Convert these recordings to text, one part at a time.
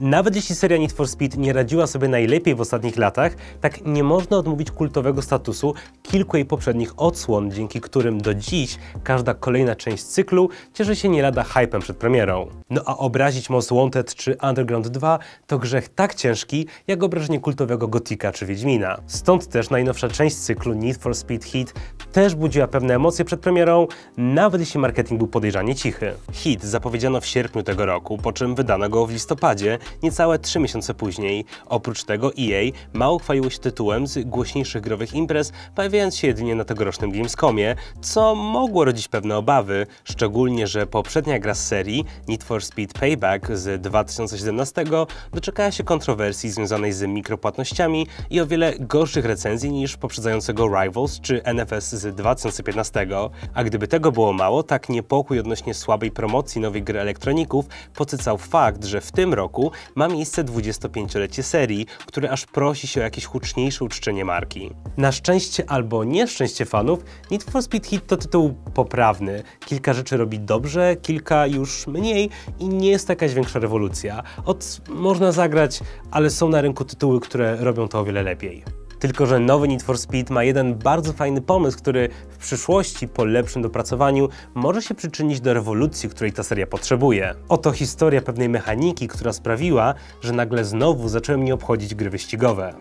Nawet jeśli seria Need for Speed nie radziła sobie najlepiej w ostatnich latach, tak nie można odmówić kultowego statusu kilku jej poprzednich odsłon, dzięki którym do dziś każda kolejna część cyklu cieszy się nie lada hypem przed premierą. No a obrazić Most Wanted czy Underground 2 to grzech tak ciężki, jak obrażenie kultowego Gotika czy Wiedźmina. Stąd też najnowsza część cyklu Need for Speed Heat też budziła pewne emocje przed premierą, nawet jeśli marketing był podejrzanie cichy. Hit zapowiedziano w sierpniu tego roku, po czym wydano go w listopadzie, niecałe 3 miesiące później. Oprócz tego EA mało chwaliło się tytułem z głośniejszych growych imprez, pojawiając się jedynie na tegorocznym Gamescomie, co mogło rodzić pewne obawy, szczególnie, że poprzednia gra z serii Need for Speed Payback z 2017 doczekała się kontrowersji związanej z mikropłatnościami i o wiele gorszych recenzji niż poprzedzającego Rivals czy NFS z 2015. A gdyby tego było mało, tak niepokój odnośnie słabej promocji nowej gry elektroników podsycał fakt, że w tym roku ma miejsce 25-lecie serii, które aż prosi się o jakieś huczniejsze uczczenie marki. Na szczęście albo nieszczęście fanów, Need for Speed Hit to tytuł poprawny. Kilka rzeczy robi dobrze, kilka już mniej i nie jest to jakaś większa rewolucja. Od można zagrać, ale są na rynku tytuły, które robią to o wiele lepiej. Tylko, że nowy Need for Speed ma jeden bardzo fajny pomysł, który w przyszłości po lepszym dopracowaniu może się przyczynić do rewolucji, której ta seria potrzebuje. Oto historia pewnej mechaniki, która sprawiła, że nagle znowu zaczęły mnie obchodzić gry wyścigowe.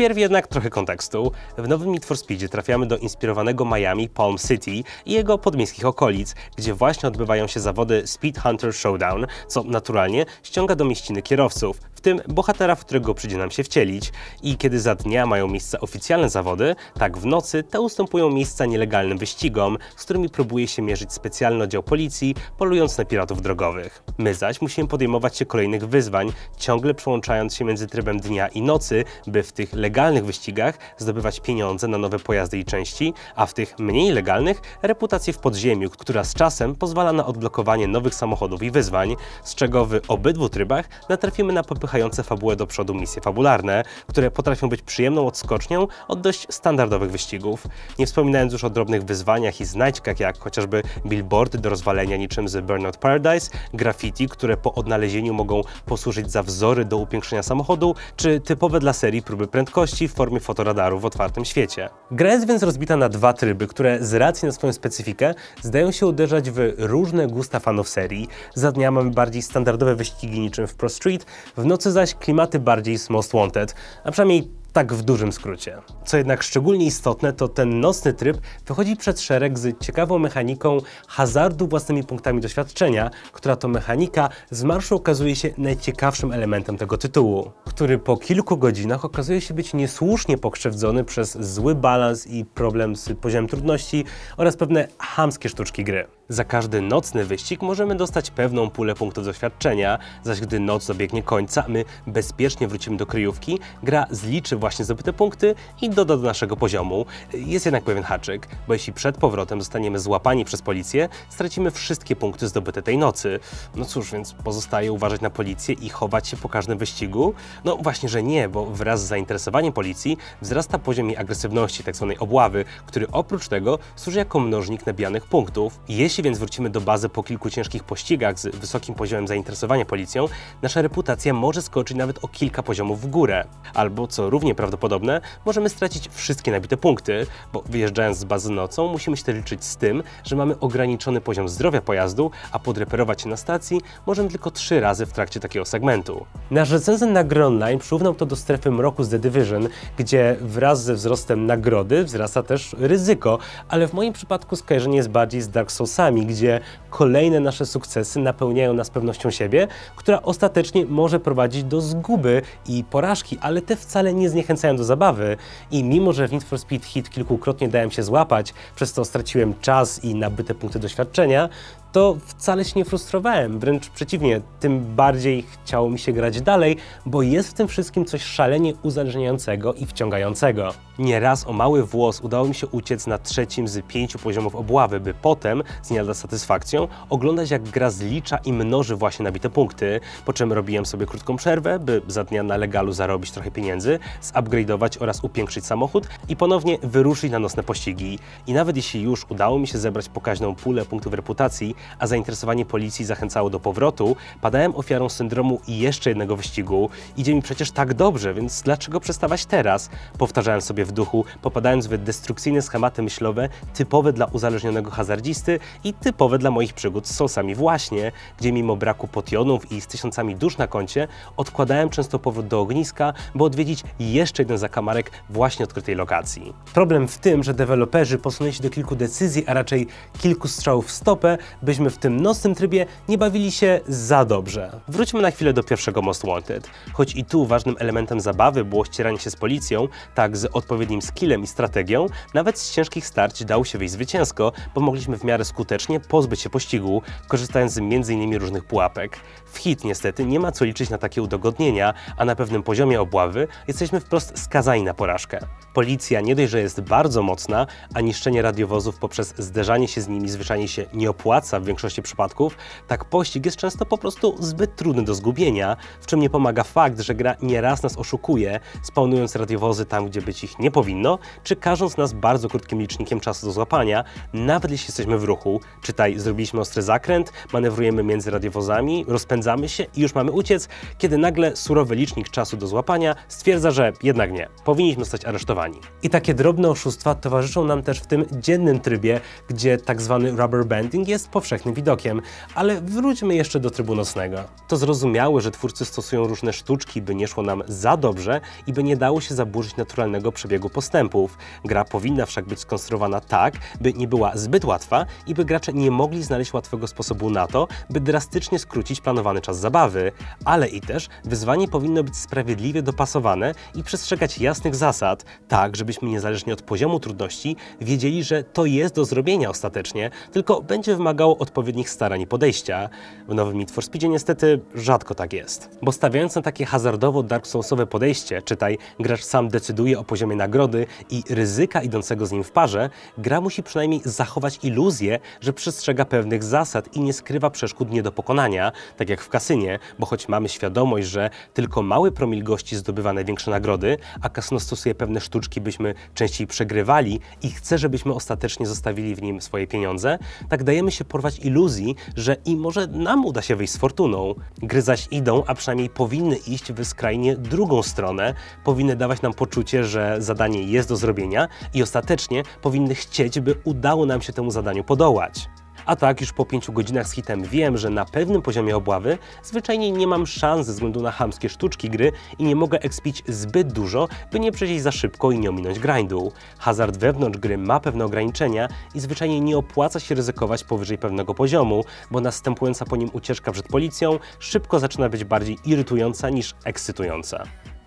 Wpierw jednak trochę kontekstu. W nowym Need for Speedzie trafiamy do inspirowanego Miami Palm City i jego podmiejskich okolic, gdzie właśnie odbywają się zawody Speed Hunter Showdown, co naturalnie ściąga do mieściny kierowców, w tym bohatera, w którego przyjdzie nam się wcielić. I kiedy za dnia mają miejsce oficjalne zawody, tak w nocy te ustępują miejsca nielegalnym wyścigom, z którymi próbuje się mierzyć specjalny oddział policji, polując na piratów drogowych. My zaś musimy podejmować się kolejnych wyzwań, ciągle przełączając się między trybem dnia i nocy, by w tych legalnych wyścigach zdobywać pieniądze na nowe pojazdy i części, a w tych mniej legalnych reputację w podziemiu, która z czasem pozwala na odblokowanie nowych samochodów i wyzwań, z czego w obydwu trybach natrafimy na popychające fabułę do przodu misje fabularne, które potrafią być przyjemną odskocznią od dość standardowych wyścigów. Nie wspominając już o drobnych wyzwaniach i znajdźkach, jak chociażby billboardy do rozwalenia niczym z Burnout Paradise, graffiti, które po odnalezieniu mogą posłużyć za wzory do upiększenia samochodu, czy typowe dla serii próby prędkości w formie fotoradaru w otwartym świecie. Gra jest więc rozbita na dwa tryby, które z racji na swoją specyfikę zdają się uderzać w różne gusta fanów serii. Za dnia mamy bardziej standardowe wyścigi niczym w Pro Street, w nocy zaś klimaty bardziej Most Wanted, a przynajmniej tak w dużym skrócie. Co jednak szczególnie istotne, to ten nocny tryb wychodzi przed szereg z ciekawą mechaniką hazardu własnymi punktami doświadczenia, która to mechanika z marszu okazuje się najciekawszym elementem tego tytułu, który po kilku godzinach okazuje się być niesłusznie pokrzywdzony przez zły balans i problem z poziomem trudności oraz pewne hamskie sztuczki gry. Za każdy nocny wyścig możemy dostać pewną pulę punktów doświadczenia, zaś gdy noc dobiegnie końca, my bezpiecznie wrócimy do kryjówki, gra zliczy właśnie zdobyte punkty i doda do naszego poziomu. Jest jednak pewien haczyk, bo jeśli przed powrotem zostaniemy złapani przez policję, stracimy wszystkie punkty zdobyte tej nocy. No cóż, więc pozostaje uważać na policję i chować się po każdym wyścigu? No właśnie, że nie, bo wraz z zainteresowaniem policji wzrasta poziom jej agresywności, tzw. Tak obławy, który oprócz tego służy jako mnożnik nabijanych punktów. Jeśli więc wrócimy do bazy po kilku ciężkich pościgach z wysokim poziomem zainteresowania policją, nasza reputacja może skoczyć nawet o kilka poziomów w górę. Albo, co równie prawdopodobne, możemy stracić wszystkie nabite punkty, bo wyjeżdżając z bazy nocą musimy się liczyć z tym, że mamy ograniczony poziom zdrowia pojazdu, a podreperować się na stacji możemy tylko trzy razy w trakcie takiego segmentu. Nasz recenzent na gry online przyrównał to do strefy mroku z The Division, gdzie wraz ze wzrostem nagrody wzrasta też ryzyko, ale w moim przypadku skojarzenie jest bardziej z Dark Soulsami, gdzie kolejne nasze sukcesy napełniają nas pewnością siebie, która ostatecznie może prowadzić do zguby i porażki, ale te wcale nie zniechęcają do zabawy. I mimo, że w Need for Speed Hit kilkukrotnie dałem się złapać, przez to straciłem czas i nabyte punkty doświadczenia, to wcale się nie frustrowałem, wręcz przeciwnie, tym bardziej chciało mi się grać dalej, bo jest w tym wszystkim coś szalenie uzależniającego i wciągającego. Nieraz o mały włos udało mi się uciec na trzecim z pięciu poziomów obławy, by potem, z nie satysfakcją, oglądać jak gra zlicza i mnoży właśnie nabite punkty, po czym robiłem sobie krótką przerwę, by za dnia na legalu zarobić trochę pieniędzy, zupgrade'ować oraz upiększyć samochód i ponownie wyruszyć na nocne pościgi. I nawet jeśli już udało mi się zebrać pokaźną pulę punktów reputacji, a zainteresowanie policji zachęcało do powrotu, padałem ofiarą syndromu jeszcze jednego wyścigu. Idzie mi przecież tak dobrze, więc dlaczego przestawać teraz? Powtarzałem sobie w duchu, popadając w destrukcyjne schematy myślowe typowe dla uzależnionego hazardzisty i typowe dla moich przygód z sosami właśnie, gdzie mimo braku potionów i z tysiącami dusz na koncie, odkładałem często powrót do ogniska, by odwiedzić jeszcze jeden zakamarek właśnie odkrytej lokacji. Problem w tym, że deweloperzy posunęli się do kilku decyzji, a raczej kilku strzałów w stopę, byśmy w tym nocnym trybie nie bawili się za dobrze. Wróćmy na chwilę do pierwszego Most Wanted. Choć i tu ważnym elementem zabawy było ścieranie się z policją, tak z odpowiednim skillem i strategią, nawet z ciężkich starć dało się wyjść zwycięsko, bo mogliśmy w miarę skutecznie pozbyć się pościgu, korzystając z m.in. różnych pułapek. W hit niestety nie ma co liczyć na takie udogodnienia, a na pewnym poziomie obławy jesteśmy wprost skazani na porażkę. Policja nie dość, że jest bardzo mocna, a niszczenie radiowozów poprzez zderzanie się z nimi zwyczajnie się nie opłaca w większości przypadków, tak pościg jest często po prostu zbyt trudny do zgubienia, w czym nie pomaga fakt, że gra nieraz nas oszukuje, spawnując radiowozy tam, gdzie być ich nie powinno, czy każąc nas bardzo krótkim licznikiem czasu do złapania, nawet jeśli jesteśmy w ruchu. Czytaj, zrobiliśmy ostry zakręt, manewrujemy między radiowozami, rozpędzamy się i już mamy uciec, kiedy nagle surowy licznik czasu do złapania stwierdza, że jednak nie, powinniśmy zostać aresztowani. I takie drobne oszustwa towarzyszą nam też w tym dziennym trybie, gdzie tak zwany rubber banding jest powszechnym widokiem. Ale wróćmy jeszcze do trybu nocnego. To zrozumiałe, że twórcy stosują różne sztuczki, by nie szło nam za dobrze i by nie dało się zaburzyć naturalnego przebiegu postępów. Gra powinna wszak być skonstruowana tak, by nie była zbyt łatwa i by gracze nie mogli znaleźć łatwego sposobu na to, by drastycznie skrócić planowany czas zabawy. Ale i też wyzwanie powinno być sprawiedliwie dopasowane i przestrzegać jasnych zasad, tak żebyśmy niezależnie od poziomu trudności wiedzieli, że to jest do zrobienia ostatecznie, tylko będzie wymagało odpowiednich starań i podejścia. W nowym Need for Speedzie niestety rzadko tak jest. Bo stawiając na takie hazardowo Dark Soulsowe podejście, czytaj, gracz sam decyduje o poziomie nagrody i ryzyka idącego z nim w parze, gra musi przynajmniej zachować iluzję, że przestrzega pewnych zasad i nie skrywa przeszkód nie do pokonania, tak jak w kasynie, bo choć mamy świadomość, że tylko mały promil gości zdobywa największe nagrody, a kasyno stosuje pewne sztuczki, byśmy częściej przegrywali i chce, żebyśmy ostatecznie zostawili w nim swoje pieniądze, tak dajemy się porwać iluzji, że i może nam uda się wyjść z fortuną. Gry zaś idą, a przynajmniej powinny iść w skrajnie drugą stronę, powinny dawać nam poczucie, że zadanie jest do zrobienia i ostatecznie powinny chcieć, by udało nam się temu zadaniu podołać. A tak, już po 5 godzinach z hitem wiem, że na pewnym poziomie obławy zwyczajnie nie mam szans ze względu na hamskie sztuczki gry i nie mogę expić zbyt dużo, by nie przejść za szybko i nie ominąć grindu. Hazard wewnątrz gry ma pewne ograniczenia i zwyczajnie nie opłaca się ryzykować powyżej pewnego poziomu, bo następująca po nim ucieczka przed policją szybko zaczyna być bardziej irytująca niż ekscytująca.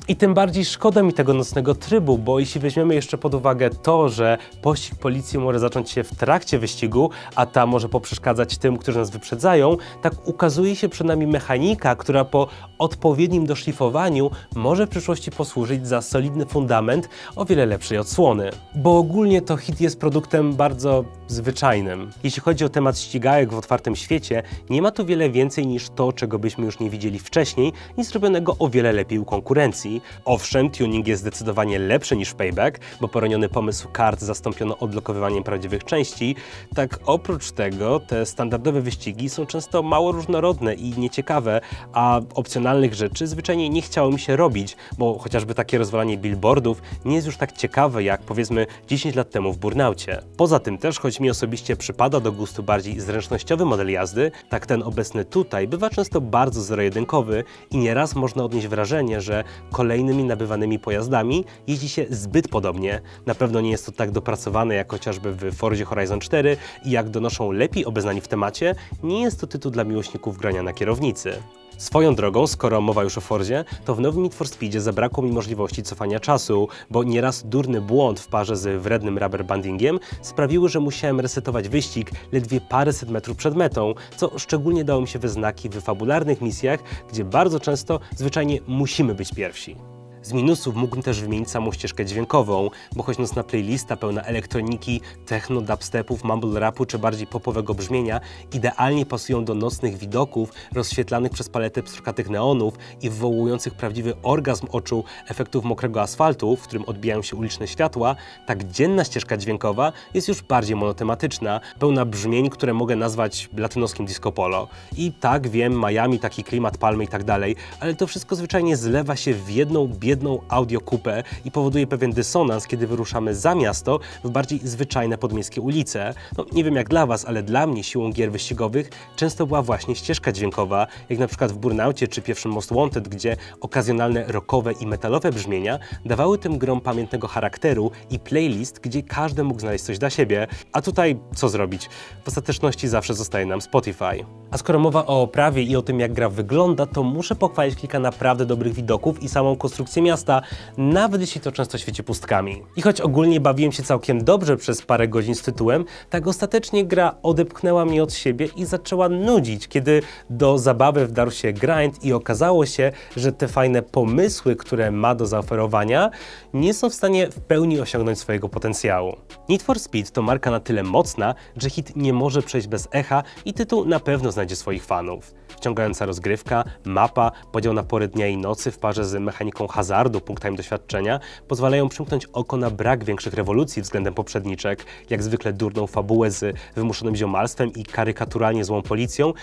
I tym bardziej szkoda mi tego nocnego trybu, bo jeśli weźmiemy jeszcze pod uwagę to, że pościg policji może zacząć się w trakcie wyścigu, a ta może poprzeszkadzać tym, którzy nas wyprzedzają, tak ukazuje się przed nami mechanika, która po odpowiednim doszlifowaniu może w przyszłości posłużyć za solidny fundament o wiele lepszej odsłony. Bo ogólnie to hit jest produktem bardzo zwyczajnym. Jeśli chodzi o temat ścigałek w otwartym świecie, nie ma tu wiele więcej niż to, czego byśmy już nie widzieli wcześniej i zrobionego o wiele lepiej u konkurencji. Owszem, tuning jest zdecydowanie lepszy niż Payback, bo poroniony pomysł kart zastąpiono odblokowywaniem prawdziwych części. Tak oprócz tego, te standardowe wyścigi są często mało różnorodne i nieciekawe, a opcjonalnych rzeczy zwyczajnie nie chciało mi się robić, bo chociażby takie rozwalanie billboardów nie jest już tak ciekawe jak powiedzmy 10 lat temu w Burnaucie. Poza tym też, choć mi osobiście przypada do gustu bardziej zręcznościowy model jazdy, tak ten obecny tutaj bywa często bardzo zero-jedynkowy i nieraz można odnieść wrażenie, że kolejnymi nabywanymi pojazdami jeździ się zbyt podobnie. Na pewno nie jest to tak dopracowane jak chociażby w Forzie Horizon 4 i jak donoszą lepiej obeznani w temacie, nie jest to tytuł dla miłośników grania na kierownicy. Swoją drogą, skoro mowa już o Forzie, to w nowym Need for Speedzie zabrakło mi możliwości cofania czasu, bo nieraz durny błąd w parze z wrednym rubber bandingiem sprawiły, że musiałem resetować wyścig ledwie paręset metrów przed metą, co szczególnie dało mi się we znaki w fabularnych misjach, gdzie bardzo często zwyczajnie musimy być pierwsi. Z minusów mógłbym też wymienić samą ścieżkę dźwiękową, bo choć nocna playlista pełna elektroniki, techno, dubstepów, mumble rapu czy bardziej popowego brzmienia idealnie pasują do nocnych widoków rozświetlanych przez paletę pstrokatych neonów i wywołujących prawdziwy orgazm oczu efektów mokrego asfaltu, w którym odbijają się uliczne światła, tak dzienna ścieżka dźwiękowa jest już bardziej monotematyczna, pełna brzmień, które mogę nazwać latynoskim disco polo. I tak wiem, Miami, taki klimat palmy i tak dalej, ale to wszystko zwyczajnie zlewa się w jedną biedną audiokupę i powoduje pewien dysonans, kiedy wyruszamy za miasto w bardziej zwyczajne podmiejskie ulice. No, nie wiem jak dla Was, ale dla mnie siłą gier wyścigowych często była właśnie ścieżka dźwiękowa, jak na przykład w Burnaucie czy pierwszym Most Wanted, gdzie okazjonalne rockowe i metalowe brzmienia dawały tym grom pamiętnego charakteru i playlist, gdzie każdy mógł znaleźć coś dla siebie. A tutaj co zrobić? W ostateczności zawsze zostaje nam Spotify. A skoro mowa o oprawie i o tym, jak gra wygląda, to muszę pochwalić kilka naprawdę dobrych widoków i samą konstrukcję miasta, nawet jeśli to często świeci pustkami. I choć ogólnie bawiłem się całkiem dobrze przez parę godzin z tytułem, tak ostatecznie gra odepchnęła mnie od siebie i zaczęła nudzić, kiedy do zabawy wdarł się grind i okazało się, że te fajne pomysły, które ma do zaoferowania, nie są w stanie w pełni osiągnąć swojego potencjału. Need for Speed to marka na tyle mocna, że hit nie może przejść bez echa i tytuł na pewno znajdzie znajdzie swoich fanów. Wciągająca rozgrywka, mapa, podział na pory dnia i nocy w parze z mechaniką hazardu, punktami doświadczenia pozwalają przymknąć oko na brak większych rewolucji względem poprzedniczek, jak zwykle durną fabułę z wymuszonym ziomalstwem i karykaturalnie złą policją.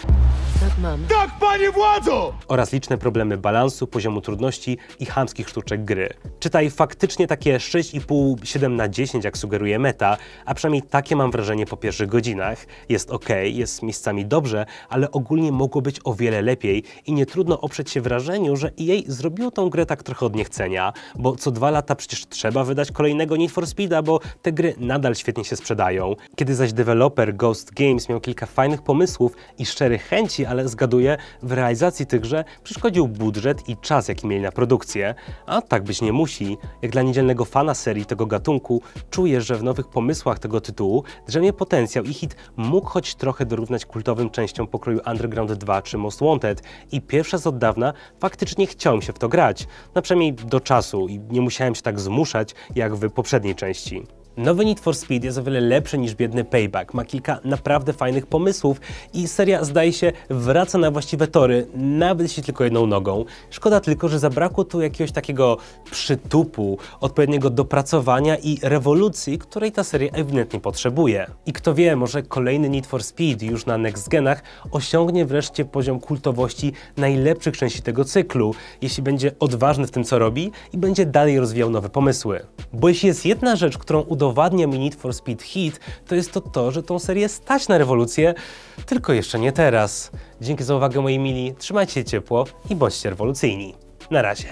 Tak, mam. Tak, panie władzo! Oraz liczne problemy balansu, poziomu trudności i chamskich sztuczek gry. Czytaj faktycznie takie 6,5-7 na 10, jak sugeruje meta, a przynajmniej takie mam wrażenie po pierwszych godzinach. Jest ok, jest miejscami dobrze, ale ogólnie mogło być o wiele lepiej i nie trudno oprzeć się wrażeniu, że EA zrobiło tą grę tak trochę od niechcenia, bo co dwa lata przecież trzeba wydać kolejnego Need for Speeda, bo te gry nadal świetnie się sprzedają. Kiedy zaś deweloper Ghost Games miał kilka fajnych pomysłów i szczerych chęci, ale zgaduję, w realizacji tychże przeszkodził budżet i czas, jaki mieli na produkcję. A tak być nie musi. Jak dla niedzielnego fana serii tego gatunku, czuję, że w nowych pomysłach tego tytułu drzemie potencjał i hit mógł choć trochę dorównać kultowym częściom pokroju Underground 2 czy Most Wanted i pierwsza z od dawna faktycznie chciałem się w to grać, na przynajmniej do czasu i nie musiałem się tak zmuszać jak w poprzedniej części. Nowy Need for Speed jest o wiele lepszy niż biedny Payback, ma kilka naprawdę fajnych pomysłów i seria zdaje się wraca na właściwe tory, nawet jeśli tylko jedną nogą. Szkoda tylko, że zabrakło tu jakiegoś takiego przytupu, odpowiedniego dopracowania i rewolucji, której ta seria ewidentnie potrzebuje. I kto wie, może kolejny Need for Speed już na next genach osiągnie wreszcie poziom kultowości najlepszych części tego cyklu, jeśli będzie odważny w tym co robi i będzie dalej rozwijał nowe pomysły. Bo jeśli jest jedna rzecz, którą udowadnia mi Need for Speed Heat, to jest to to, że tą serię stać na rewolucję, tylko jeszcze nie teraz. Dzięki za uwagę moi mili, trzymajcie się ciepło i bądźcie rewolucyjni. Na razie.